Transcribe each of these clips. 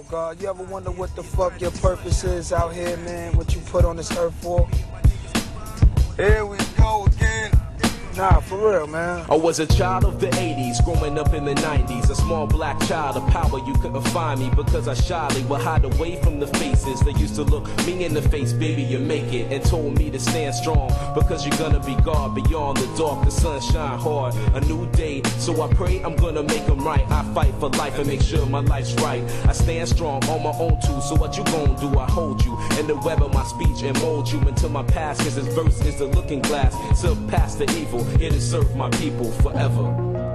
Yo, God, you ever wonder what the fuck your purpose is out here, man? What you put on this earth for? Here we go again. Nah, for real, man. I was a child of the 80s, growing up in the 90s. A small black child of power, you couldn't find me because I shyly would hide away from the faces to look me in the face, baby, you make it. And told me to stand strong because you're gonna be God beyond the dark, the sun shine hard. A new day, so I pray I'm gonna make them right. I fight for life and make sure my life's right. I stand strong on my own too, so what you gonna do? I hold you in the web of my speech and mold you into my past. Cause this verse is the looking glass, surpass the evil, here to serve my people forever.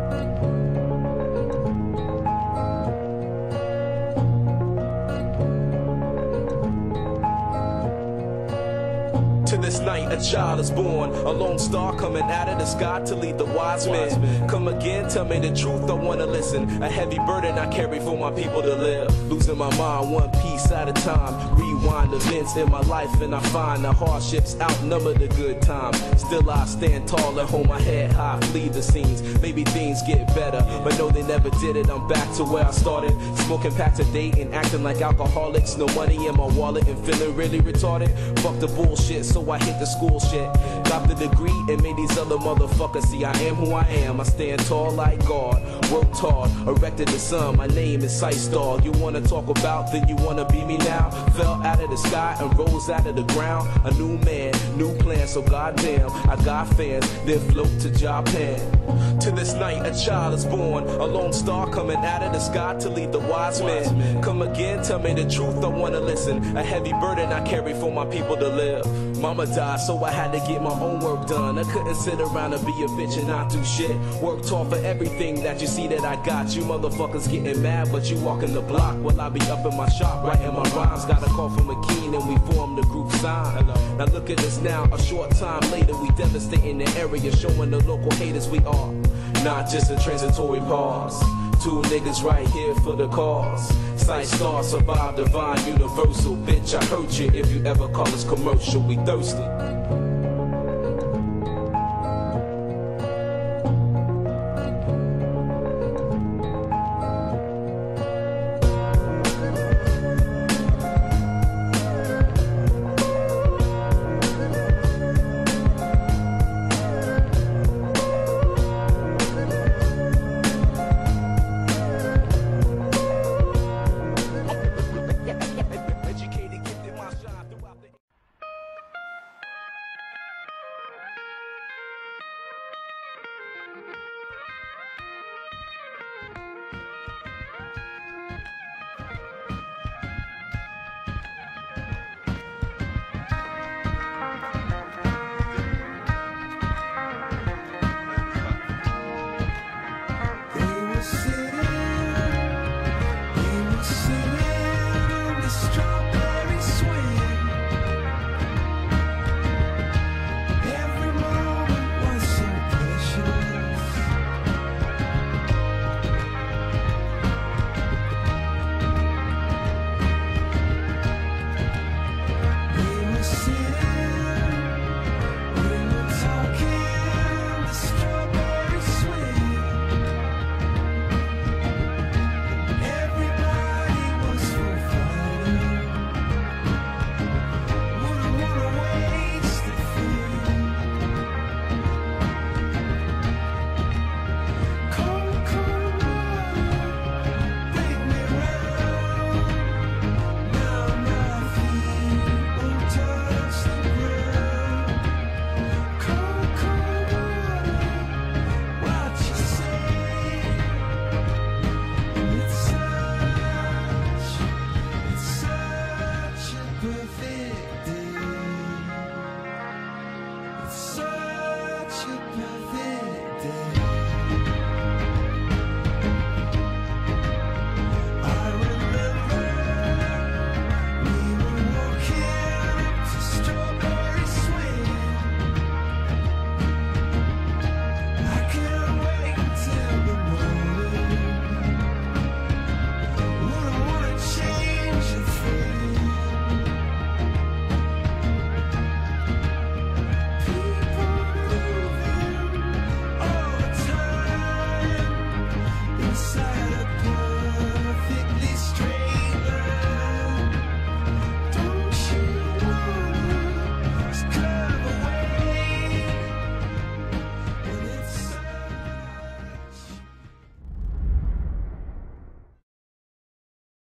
To this night, a child is born. A lone star coming out of the sky to lead the wise men. Come again, tell me the truth, I wanna listen. A heavy burden I carry for my people to live. Losing my mind one piece at a time. Rewind events in my life, and I find the hardships outnumber the good times. Still, I stand tall and hold my head high, flee the scenes. Maybe things get better, but no, they never did it. I'm back to where I started. Smoking packs a day and acting like alcoholics. No money in my wallet and feeling really retarded. Fuck the bullshit, so I hit the school shit. Got the degree and made these other motherfuckers see I am who I am. I stand tall like God, worked hard, erected the sun. My name is Cise Star. You wanna talk about, then you wanna be me now. Fell out of the sky and rose out of the ground. A new man, new plan, so goddamn, I got fans, then float to Japan. To this night, a child is born, a lone star coming out of the sky to lead the wise men. Come again, tell me the truth, I wanna listen. A heavy burden I carry for my people to live. Mama died, so I had to get my own work done. I couldn't sit around and be a bitch and not do shit. Worked hard for everything that you see that I got. You motherfuckers getting mad, but you walking the block. While I be up in my shop, writing my rhymes. Got a call from Akin and we formed the group Cyne. Now look at us now, a short time later, we devastating the area, showing the local haters we are. Not just a transitory pause. Two niggas right here for the cause. Cise Star, survive divine, universal. Bitch, I hurt you if you ever call us commercial. We thirsty.